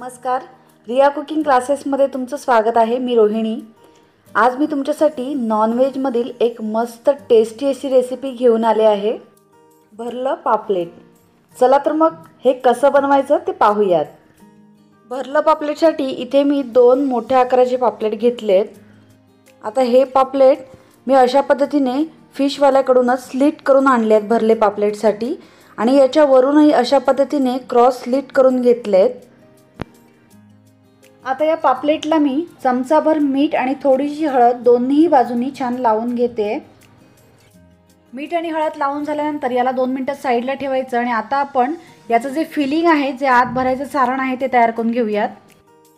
नमस्कार. रिया कुकिंग क्लासेसमध्ये तुमचं स्वागत आहे. मी रोहिणी. आज मी तुमच्यासाठी नॉनव्हेजमधील एक मस्त टेस्टी अशी रेसिपी घेऊन आले आहे. भरलं पापलेट चला तर मग हे कसं बनवायचं ते पाहूयात. भरलं पापलेटसाठी इथे मी दोन मोठ्या आकाराचे पापलेट घेतलेत. आता हे पापलेट मी अशा पद्धतीने फिशवाल्याकडूनच स्लिट करून आणले आहेत भरले पापलेटसाठी आणि याच्यावरूनही अशा पद्धतीने क्रॉस स्लिट करून घेतलेत. आता या पापलेटला मी चमचाभर मीठ आणि थोडीशी हळद दोन्हीही बाजूनी छान लावून घेते. मीठ आणि हळद लावून झाल्यानंतर याला दोन मिनटं साईडला ठेवायचं आणि आता आपण याचं जे फिलिंग आहे जे आत भरायचं सारण आहे ते तयार करून घेऊयात.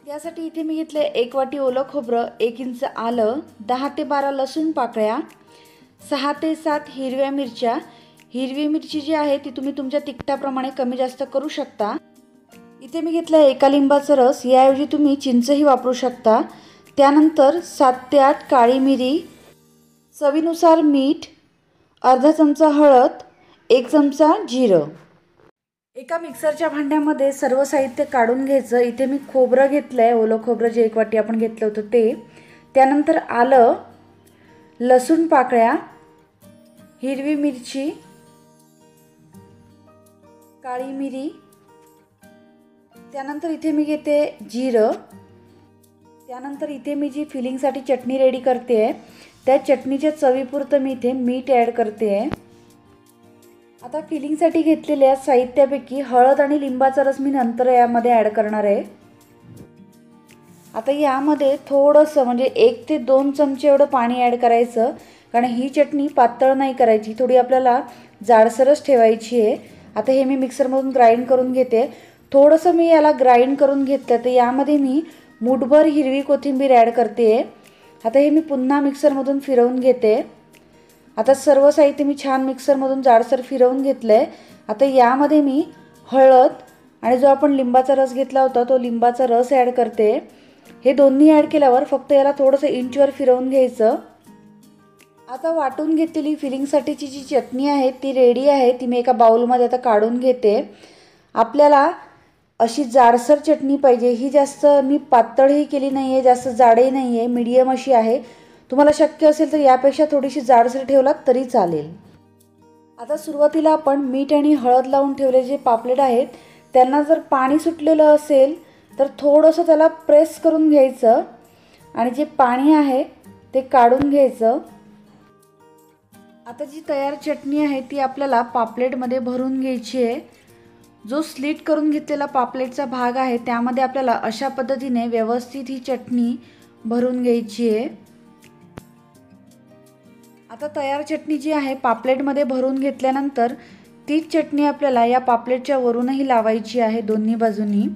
यासाठी इथे मी घेतले एक वाटी ओलं खोबरं एक इंच आलं दहा ते बारा लसूण पाकळ्या सहा ते सात हिरव्या मिरच्या. हिरवी मिरची जी आहे ती तुम्ही तुमच्या तिखटाप्रमाणे कमी जास्त करू शकता. इथे मी घेतलं आहे एका लिंबाचा रस. याऐवजी तुम्ही चिंचही वापरू शकता. त्यानंतर सात ते आठ काळी मिरी चवीनुसार मीठ अर्धा चमचा हळद एक चमचा जिरं. एका मिक्सरच्या भांड्यामध्ये सर्व साहित्य काढून घ्यायचं. इथे मी खोबरं घेतलं आहे ओलं खोबरं जे एक वाटी आपण घेतलं होतं ते. त्यानंतर आलं लसूण पाकळ्या हिरवी मिरची काळी मिरी त्यानंतर इथे मी घेते जिरं. त्यानंतर इथे मी जी फिलिंगसाठी चटणी रेडी करते आहे त्या चटणीच्या चवीपुरतं मी इथे मीठ ॲड करते आहे. आता फिलिंगसाठी घेतलेल्या साहित्यापैकी हळद आणि लिंबाचा रस मी नंतर यामध्ये ॲड करणार आहे. आता यामध्ये थोडंसं म्हणजे एक ते दोन चमचे एवढं पाणी ॲड करायचं कारण ही चटणी पातळ नाही करायची थोडी आपल्याला जाडसरच ठेवायची आहे. आता हे मी मिक्सरमधून ग्राइंड करून घेते. थोडंसं मी याला ग्राइंड करून घेतलं तर यामध्ये मी मुठभर हिरवी कोथिंबीर ॲड करते. आता हे मी पुन्हा मिक्सरमधून फिरवून घेते. आता सर्व साहित्य मी छान मिक्सरमधून जाडसर फिरवून घेतलं आहे आता यामध्ये मी हळद आणि जो आपण लिंबाचा रस घेतला होता तो लिंबाचा रस ॲड करते. हे दोन्ही ॲड केल्यावर फक्त याला थोडंसं इंचवर फिरवून घ्यायचं. आता वाटून घेतलेली फिलिंगसाठीची जी चटणी आहे ती रेडी आहे. ती मी एका बाउलमध्ये आता काढून घेते. आपल्याला अशी जाडसर चटणी पाहिजे. ही जास्त मी पातळही केली नाही आहे जास्त जाडही नाही आहे मीडियम अशी आहे. तुम्हाला शक्य असेल तर यापेक्षा थोडीशी जाडसर ठेवलात तरी चालेल. आता सुरुवातीला आपण मीठ आणि हळद लावून ठेवले जे पापलेट आहेत त्यांना जर पाणी सुटलेलं असेल तर थोडंसं त्याला प्रेस करून घ्यायचं आणि जे पाणी आहे ते काढून घ्यायचं. आता जी तयार चटणी आहे ती आपल्याला पापलेटमध्ये भरून घ्यायची आहे. जो स्लीट करून घेतलेला पापलेटचा भाग आहे त्यामध्ये आपल्याला अशा पद्धतीने व्यवस्थित ही चटणी भरून घ्यायची आहे. आता तयार चटणी जी आहे पापलेटमध्ये भरून घेतल्यानंतर तीच चटणी आपल्याला या पापलेटच्या वरूनही लावायची आहे दोन्ही बाजूनी.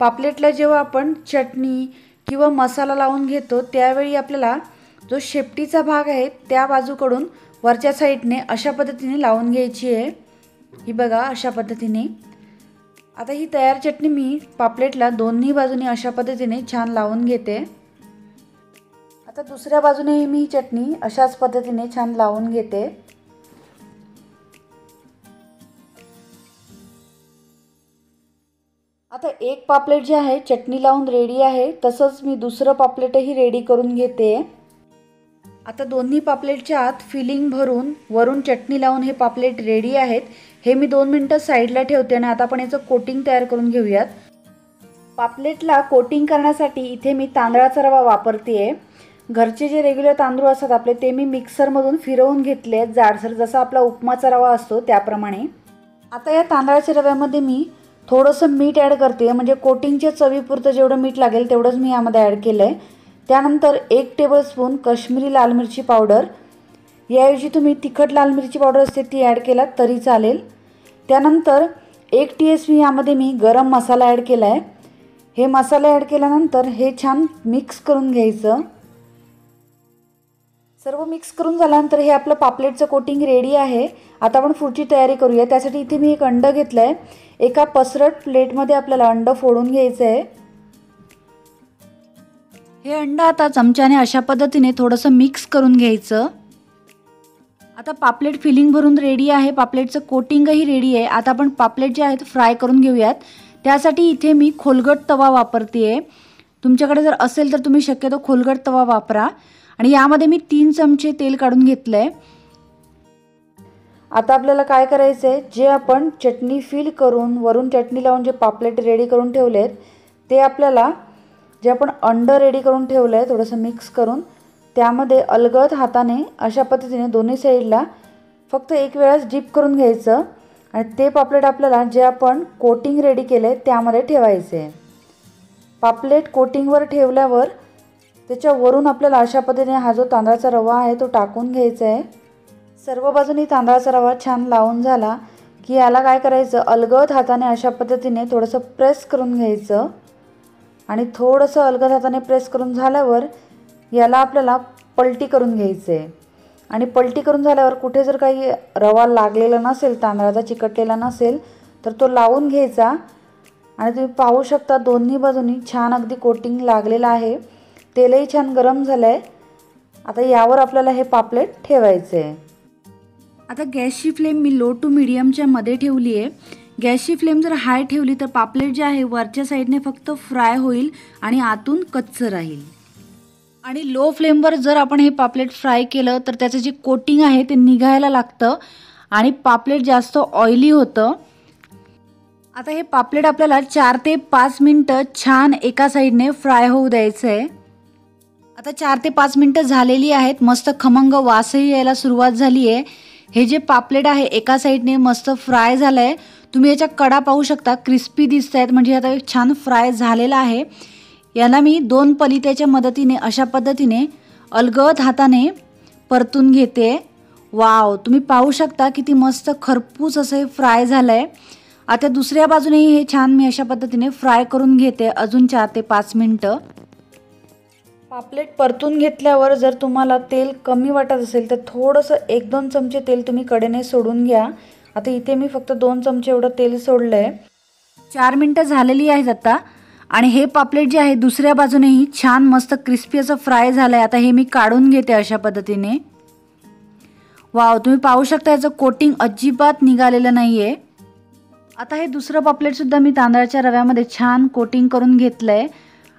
पापलेटला जेव्हा आपण चटणी किंवा मसाला लावून घेतो त्यावेळी आपल्याला जो शेपटीचा भाग आहे त्या बाजूकडून वरच्या साईडने अशा पद्धतीने लावून घ्यायची आहे. ही बघा अशा पद्धतीने. आता ही तयार चटणी मी पापलेटला दोन्ही बाजूने अशा पद्धतीने छान लावून घेते. आता दुसऱ्या बाजूनेही मी ही चटणी अशाच पद्धतीने छान लावून घेते. आता एक पापलेट जे आहे चटणी लावून रेडी आहे. तसंच मी दुसरं पापलेटही रेडी करून घेते. आता दोन्ही पापलेटच्या आत फिलिंग भरून वरून चटणी लावून हे पापलेट रेडी आहेत. हे मी दोन मिनटं साईडला ठेवते आणि आता आपण याचं कोटिंग तयार करून घेऊयात. पापलेटला कोटिंग करण्यासाठी इथे मी तांदळाचा रवा वापरते आहे घरचे जे रेग्युलर तांदूळ असतात आपले ते मी मिक्सरमधून फिरवून घेतले आहेत. जाडसर जसा आपला उपमाचा रवा असतो त्याप्रमाणे. आता या तांदळाच्या रव्यामध्ये मी थोडंसं मीठ ॲड करते म्हणजे कोटिंगच्या चवीपुरतं जेवढं मीठ लागेल तेवढंच मी यामध्ये ॲड केलं आहे त्यानंतर एक टेबलस्पून कश्मीरी लाल मिरची पावडर याऐवजी तुम्ही तिखट लाल मिरची पावडर असते ती ॲड केलात तरी चालेल. त्यानंतर एक टी एस पी यामध्ये मी गरम मसाला ॲड केला आहे हे मसाले ॲड केल्यानंतर हे छान मिक्स करून घ्यायचं. सर्व मिक्स करून झाल्यानंतर हे आपलं पापलेटचं कोटिंग रेडी आहे. आता आपण पुढची तयारी करूया. त्यासाठी इथे मी एक अंडं घेतलं आहे एका पसरट प्लेटमध्ये आपल्याला अंडं फोडून घ्यायचं आहे हे अंड आता चमच्याने अशा पद्धतीने थोडंसं मिक्स करून घ्यायचं. आता पापलेट फिलिंग भरून रेडी आहे. पापलेटचं कोटिंगही रेडी आहे. आता आपण पापलेट जे आहेत फ्राय करून घेऊयात. त्यासाठी इथे मी खोलगट तवा वापरते आहे तुमच्याकडे जर असेल तर तुम्ही शक्यतो खोलगट तवा वापरा. आणि यामध्ये मी तीन चमचे तेल काढून घेतलं आहे आता आपल्याला काय करायचं आहे जे आपण चटणी फिल करून वरून चटणी लावून जे पापलेट रेडी करून ठेवले आहेत ते आपल्याला जे आपण अंड रेडी करून ठेवलं आहे थोडंसं मिक्स करून त्यामध्ये अलगद हाताने अशा पद्धतीने दोन्ही साईडला फक्त एक वेळाच डीप करून घ्यायचं आणि ते पापलेट आपल्याला जे आपण कोटिंग रेडी केलं आहे त्यामध्ये ठेवायचे आहे पापलेट कोटिंगवर ठेवल्यावर त्याच्यावरून आपल्याला अशा पद्धतीने हा जो तांदळाचा रवा आहे तो टाकून घ्यायचा आहे सर्व बाजूनी तांदळाचा रवा छान लावून झाला की याला काय करायचं? अलगद हाताने अशा पद्धतीने थोडंसं प्रेस करून घ्यायचं. आणि थोडंसं अलगद हाताने प्रेस करून झाल्यावर याला आपल्याला पलटी करून घ्यायचं आहे आणि पलटी करून झाल्यावर कुठे जर काही रवा लागलेला नसेल तांदळाचा चिकटलेला नसेल तर तो लावून घ्यायचा. आणि तुम्ही पाहू शकता दोन्ही बाजूनी छान अगदी कोटिंग लागलेलं आहे. तेलही छान गरम झालं आहे आता यावर आपल्याला हे पापलेट ठेवायचं आहे आता गॅसची फ्लेम मी लो टू मिडियमच्या मध्ये ठेवली आहे गॅसची फ्लेम जर हाय ठेवली तर पापलेट जे आहे वरच्या साईडने फक्त फ्राय होईल आणि आतून कच्चं राहील. आणि लो फ्लेमवर जर आपण हे पापलेट फ्राय केलं तर त्याचं जे कोटिंग आहे ते निघायला लागतं आणि पापलेट जास्त ऑइली होतं. आता हे पापलेट आपल्याला चार ते पाच मिनटं छान एका साईडने फ्राय होऊ द्यायचं आहे आता चार ते पाच मिनटं झालेली आहेत मस्त खमंग वासही यायला सुरुवात झाली आहे हे जे पापलेट आहे एका साईडने मस्त फ्राय झालं आहे तुम्ही याच्या कडा पाहू शकता क्रिस्पी दिसत आहेत म्हणजे आता छान फ्राय झालेला आहे. याला मी दोन पलित्याच्या मदतीने अशा पद्धतीने अलगद हाताने परतून घेते. वाव! तुम्ही पाहू शकता किती मस्त खरपूस असं हे फ्राय झालं आहे आता दुसऱ्या बाजूनेही हे छान मी अशा पद्धतीने फ्राय करून घेते. अजून चार ते पाच मिनटं. पापलेट परतून घेतल्यावर जर तुम्हाला तेल कमी वाटत असेल तर थोडंसं एक दोन चमचे तेल तुम्ही कडेने सोडून घ्या. आता इथे मी फक्त दोन चमचे एवढं तेल सोडलं आहे चार मिनटं झालेली आहेत आता. आणि हे पापलेट जे आहे दुसऱ्या बाजूनेही छान मस्त क्रिस्पी असं फ्राय झालं आहे आता हे मी काढून घेते अशा पद्धतीने. वाव तुम्ही पाहू शकता याचं कोटिंग अजिबात निघालेलं नाही आहे आता हे दुसरं पापलेटसुद्धा मी तांदळाच्या रव्यामध्ये छान कोटिंग करून घेतलं आहे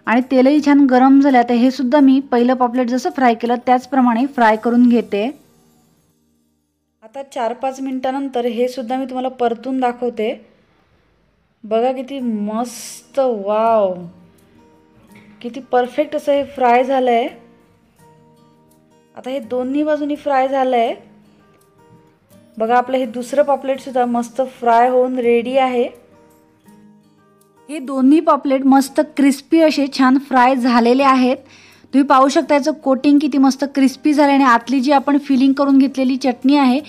आणि तेलही छान गरम झालं आता हे सुद्धा मी पहिलं पापलेट जसं फ्राय केलं त्याचप्रमाणे फ्राय करून घेते. आता चार पाच मिनटानंतर हे सुद्धा मी तुम्हाला परतून दाखवते. बघा किती मस्त वाव! किती परफेक्ट असं हे फ्राय झालं आहे आता हे दोन्ही बाजूनी फ्राय झालं आहे बघा आपलं हे दुसरं पापलेटसुद्धा मस्त फ्राय होऊन रेडी आहे. हे दोन्ही पॉपलेट मस्त क्रिस्पी असे छान फ्राय झालेले आहेत. तुम्ही पाहू शकता याचं कोटिंग किती मस्त क्रिस्पी झालं आणि आतली जी आपण फिलिंग करून घेतलेली चटणी आहे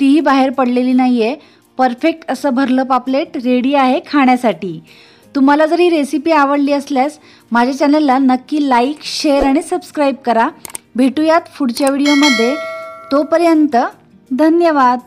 तीही बाहेर पडलेली नाही आहे परफेक्ट असं भरलं पापलेट रेडी आहे खाण्यासाठी. तुम्हाला जर ही रेसिपी आवडली असल्यास माझ्या चॅनलला नक्की लाईक शेअर आणि सबस्क्राईब करा. भेटूयात पुढच्या व्हिडिओमध्ये तोपर्यंत धन्यवाद.